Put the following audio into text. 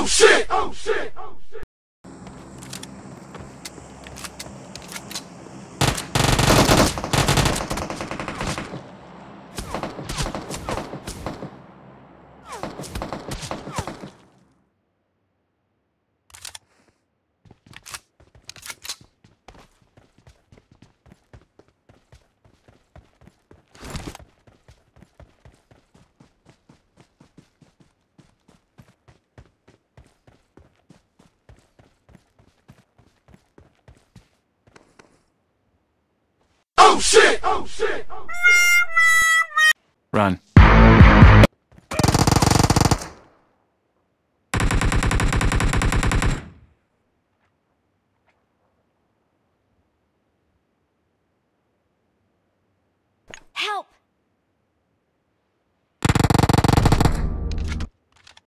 Oh shit! Oh shit! Oh shit! Oh shit! Oh shit! Run.